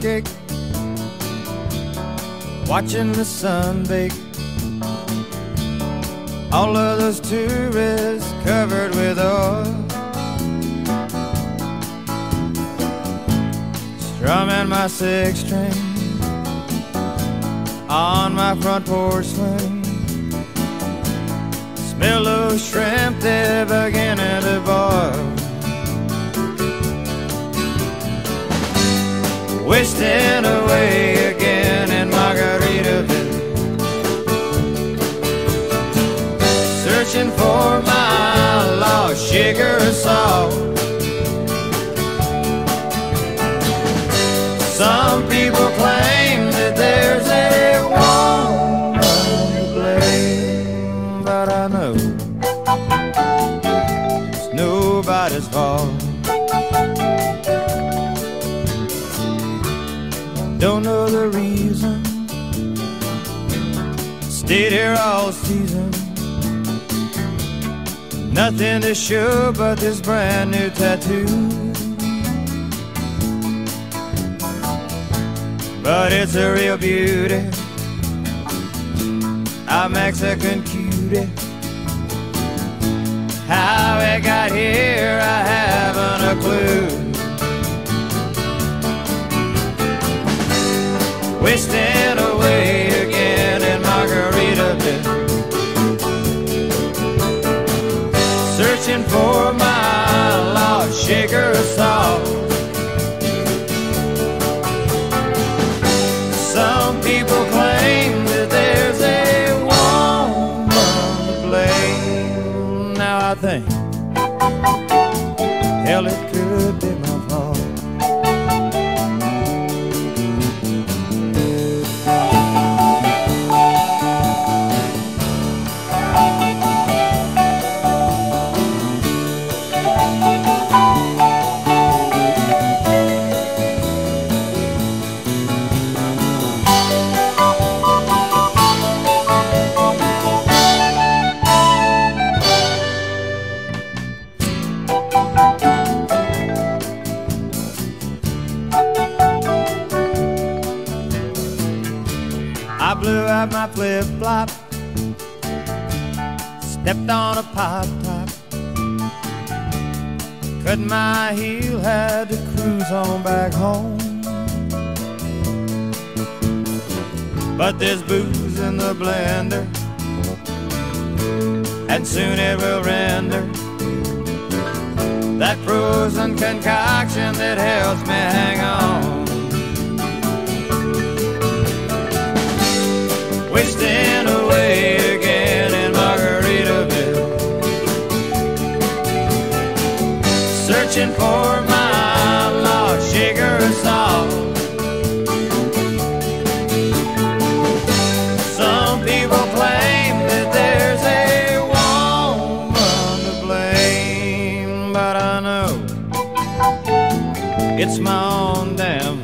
cake, watching the sun bake. All of those tourists covered with oil. Strumming my six string on my front porch swing. Smell of shrimp, they're beginning to Wasting Don't know the reason. Stayed here all season. Nothing to show but this brand new tattoo. But it's a real beauty. A Mexican cutie. How it got here, I Wasting away again in Margaritaville. Searching for my lost sugar salt. Some people claim that there's a woman to blame. Now I think, hell, it could be I blew out my flip flop, stepped on a pop top, cut my heel, had to cruise on back home. But there's booze in the blender, and soon it will render that frozen concoction that helps me hang on. on down